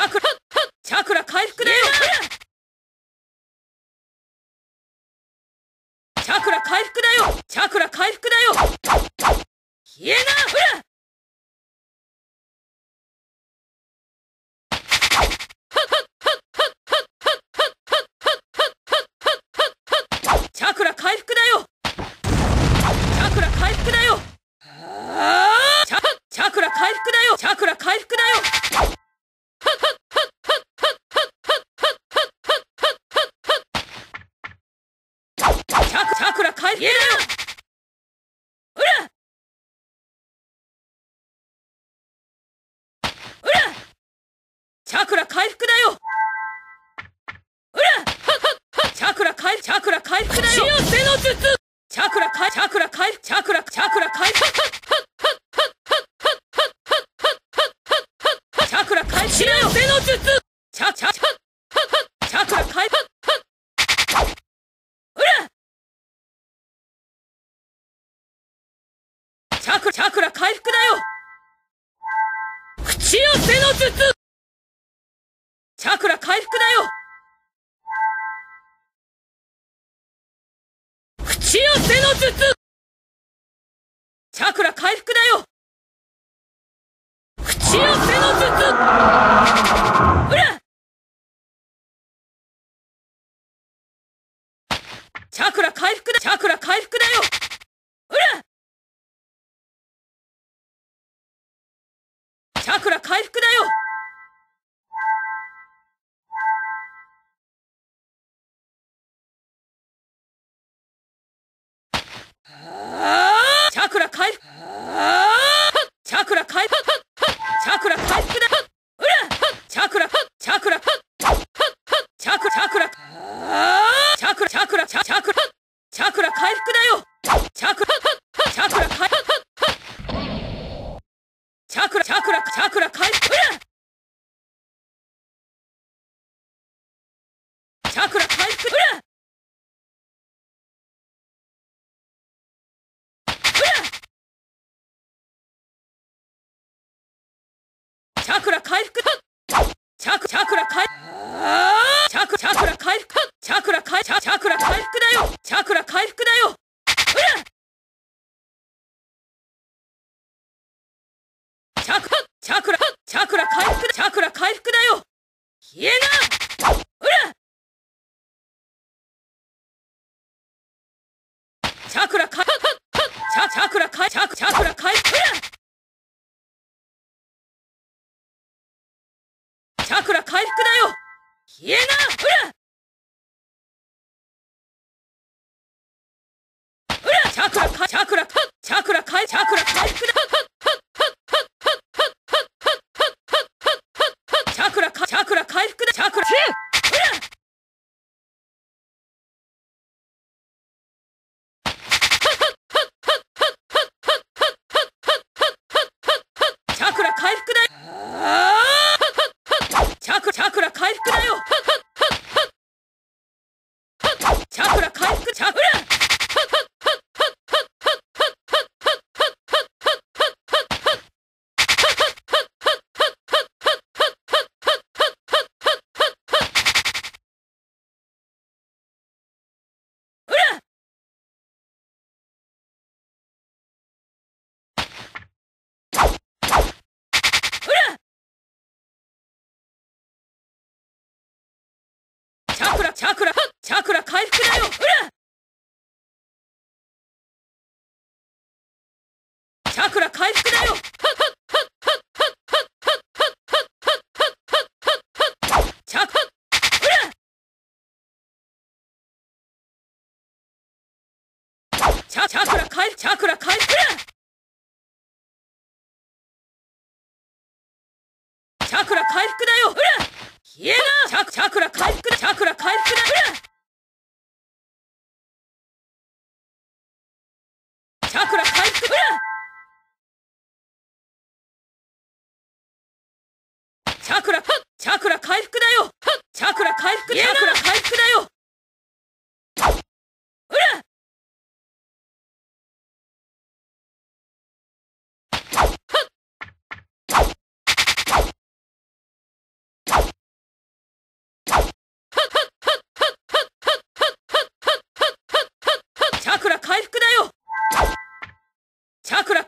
ャクラ チャクラ回復だよ。チャクラ回復だよ。チャクラ回復だよ。消えなほらチャクラ回復だよチャクラ回復だよチャチャクラ回復だよチャクラ回復だよチャクチャクラ回復だようらうらチャクラ回復だよ。うらチャクラ回チャクラ回復だよ。幸せの術。チャクラ回チャクラ回チャクラチャクラ回。チャクラ回幸せの術。チャチャチャ術チャクラ回復だよ。口寄せの術。チャクラ回復だよ。口寄せの術。うら。チャクラ回復だ。チャクラ回復だよ。うら。チャクラ回復だよ。チャクラ回復だよ。うらチャクチャクラチャクラ回復チャクラ回復だよ。消えな！うらチャクラ回復チャチャクラ回チャチャクラ回復チャクラ回復だよ。消えな！うらうらチャクラかチャクラチャクラ回チャクラ回復だチャクラかチャクラ回復だチャクラうらチャクラ回復だチャクチャクラ回復だよチャクラ回復チャクラうらうらチャクチャクラチャクラ回復だよチャクラ回復だよ。チャクラ。回復チャクラ回復だようら消えな。チャクチャクラ回復だチャクラ回復だうチャクラ回復うチャクラチャクラ回復チクラ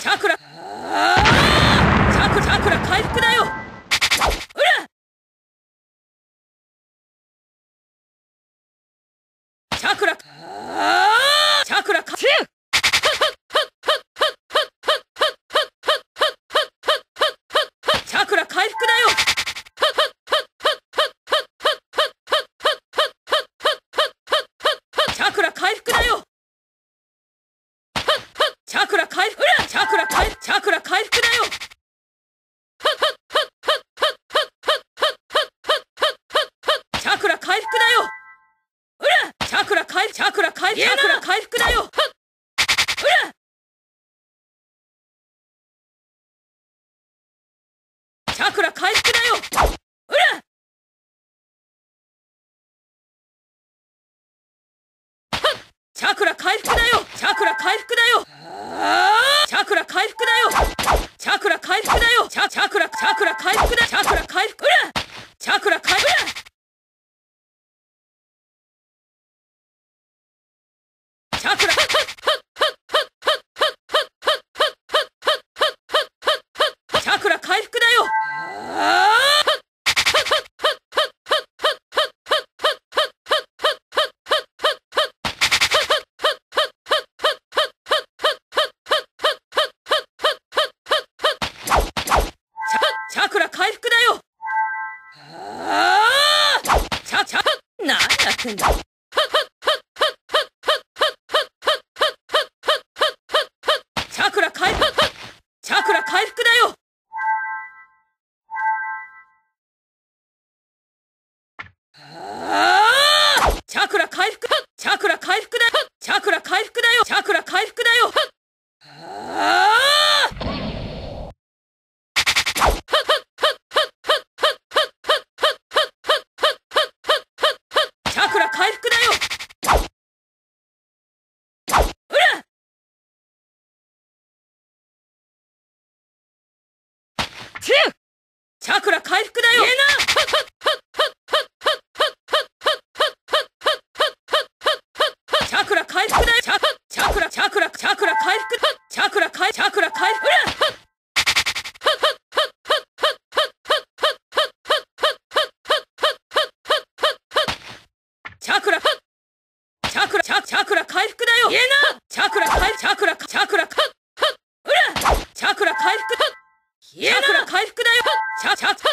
チャクラ回復チャクラ回復チャクラ回復だよ。クラチャチャクラ回復だよ。言えな。チャクラ回チャクラチャクラかうら。チャクラ回復。はっチャクラ回復だよ。チャチャチャ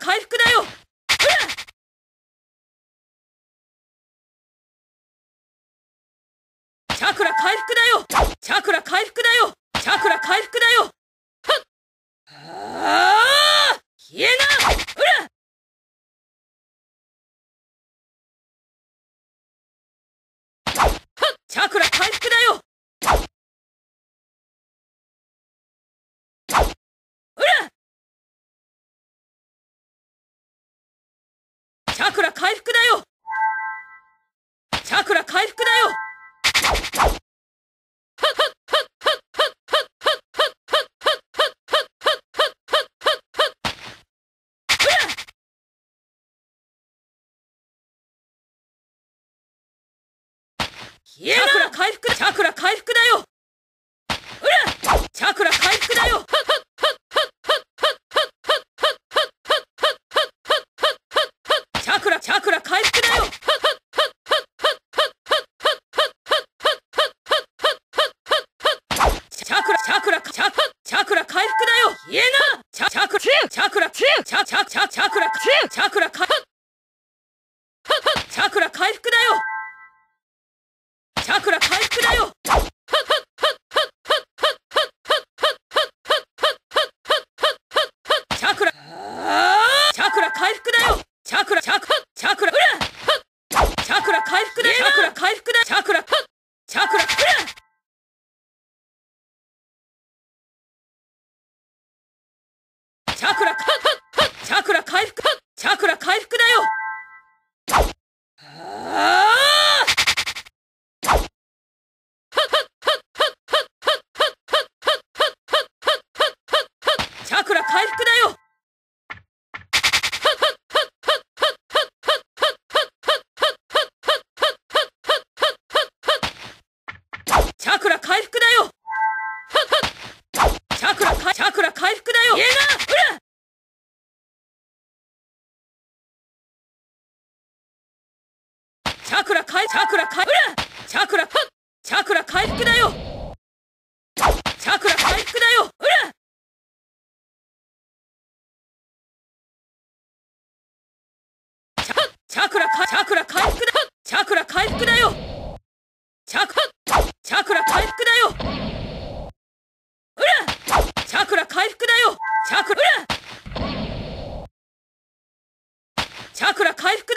回復だよ。チャクラ回復だよ。チャクラ回復だよ。チャクラ回復だよ。はあ消えな。うら。チャクラ回復チャクラ回復だよ。チャクラ回復だよ。チャクラ回復チャクラ回復。チャクラか、チャクラ回復だ。チャクラ回復だよ。チャク、チャクラ回復だよ。うらチャクラ回復だよ。チャクラ、うら。チャクラ回復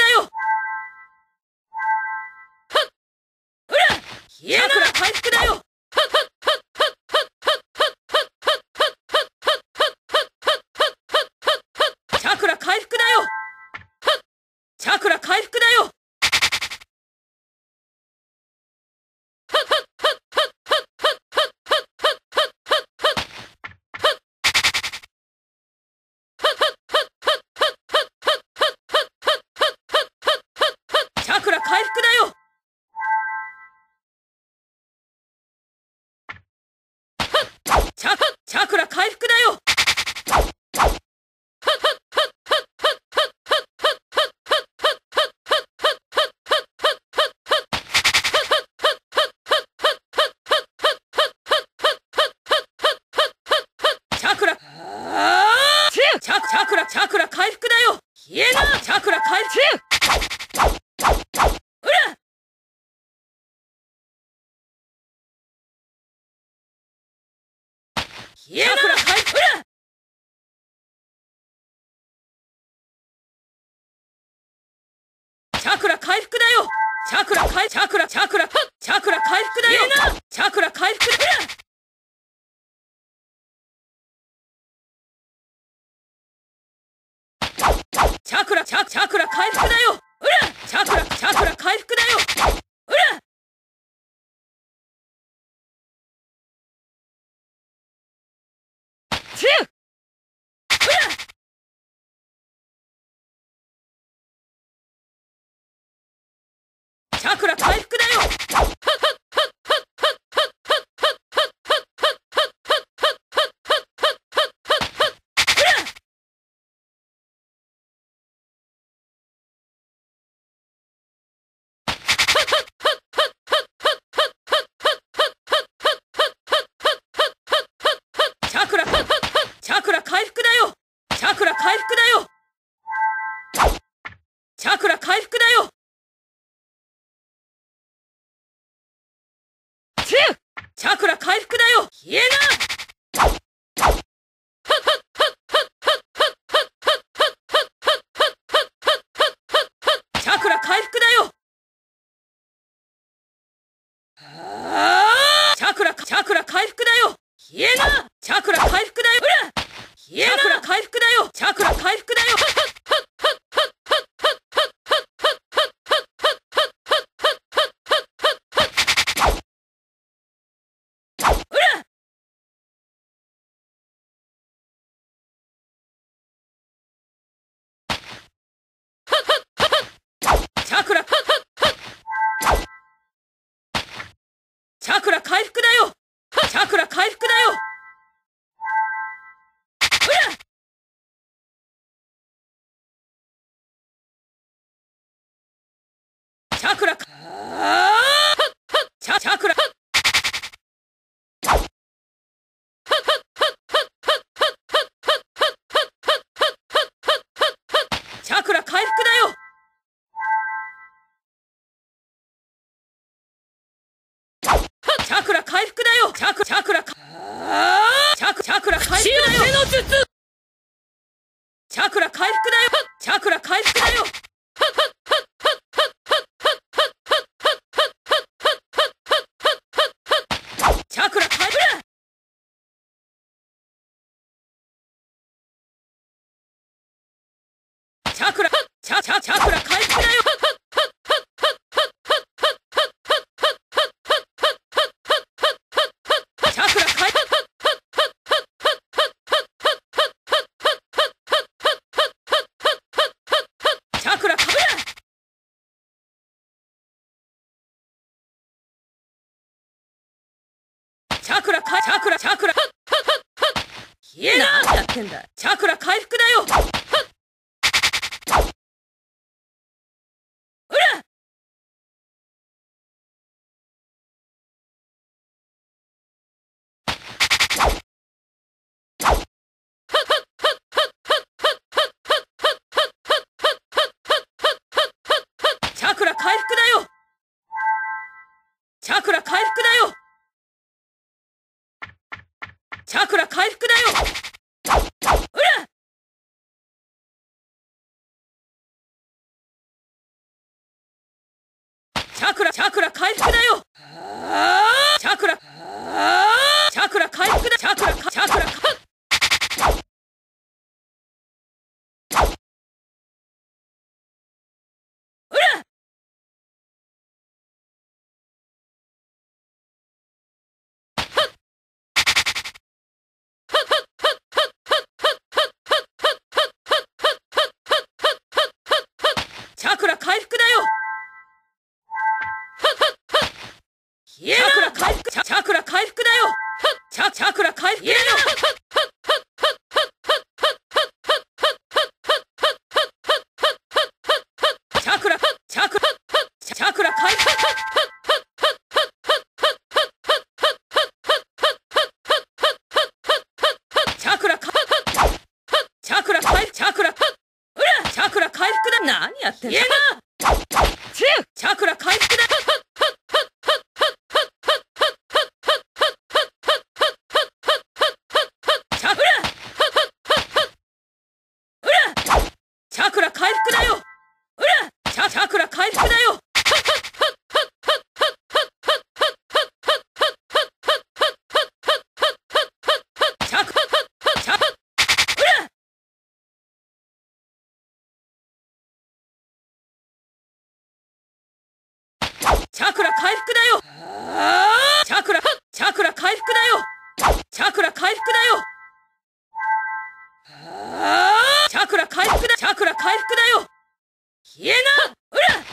消えなほら、はい、ほらチャクラ回復だよ！チャクラ回チャクラチャクラチャクラ回復だよ！チャクラ回復だよチャクラチャチャクラ回復だよ！チャクラチャクラ回復だよ！チャクラ回復チャクラ回復だよ。消えなチャクラ回復だよチャクラ回復だよチャクラ回復チャクラチャチャチャクラ回復だよチャクラ回復チャクラ回復チャクラかチャクラチャクラ。消えな。何やってんだチャクラ回復だよ。チャクラ回復だよ。うらチャクラチャクラ回復だよ。チャクラチャクラ回復だ！チャクラチャクラうチャクラ回復だよ消えチャクラ回復チャチャクラ回復だよチャチャクラ回復だよチャクラチャクラチャクラ回復チャクラかチャクラ回復チャクラうらチャクラ回復だ何やってんだ消えなチュチャクラ回復だチャクラうらチャクラ回復だようらチャチャクラ回復だよチャクチャうらチャクラ回復だよチャクラチャクラ回復だよチャクラ回復だよチャクラ回復だチャクラ回復だよ消えなうら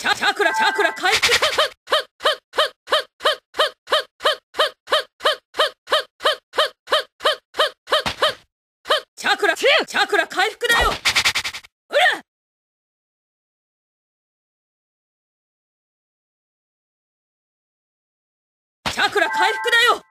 チャチャクラチャクラ回復チャクラチャクラ回復だようらら回復だよ。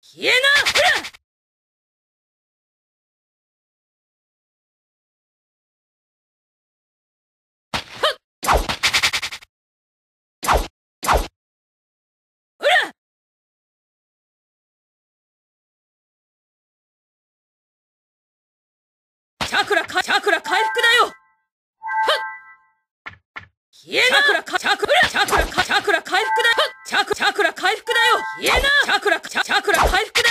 消えなうらうらチャクラかチャクラ回復だよ。消えな。チャクラかチャクラチャクラかチャクラ回復だよ。チャクチャクラ回復だよ。消えな。チャクラチャチャクラ回復